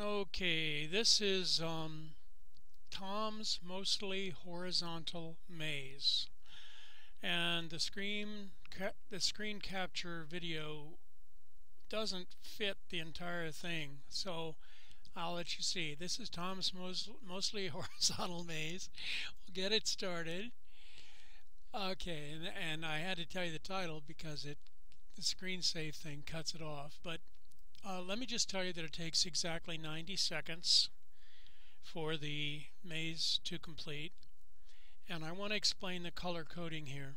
Okay, this is um, Tom's mostly horizontal maze. And the screen, the screen capture video doesn't fit the entire thing. So I'll let you see. This is Tom's most, mostly horizontal maze. We'll get it started. Okay, and, and I had to tell you the title because it the screen save thing cuts it off. But uh, let me just tell you that it takes exactly 90 seconds for the maze to complete. And I want to explain the color coding here.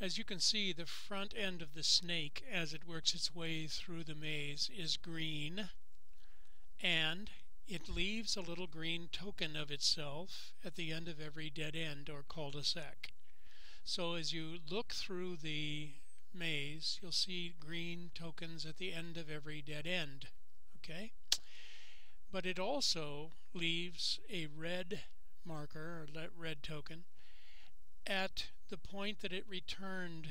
As you can see, the front end of the snake as it works its way through the maze is green and it leaves a little green token of itself at the end of every dead end or cul-de-sac. So as you look through the maze, you'll see green tokens at the end of every dead end. Okay? But it also leaves a red marker or red token at the point that it returned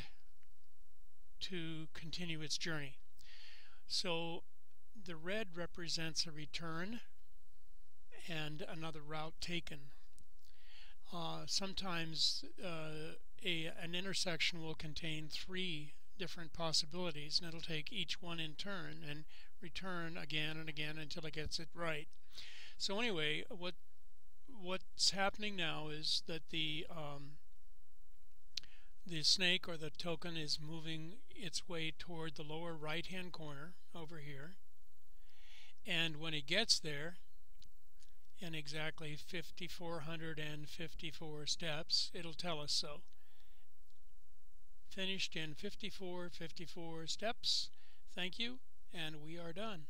to continue its journey. So the red represents a return and another route taken. Uh, sometimes uh, a, intersection will contain three different possibilities and it'll take each one in turn and return again and again until it gets it right. So anyway, what what's happening now is that the um, the snake or the token is moving its way toward the lower right hand corner over here and when it gets there in exactly 5454 steps it'll tell us so finished in 54, 54 steps. Thank you, and we are done.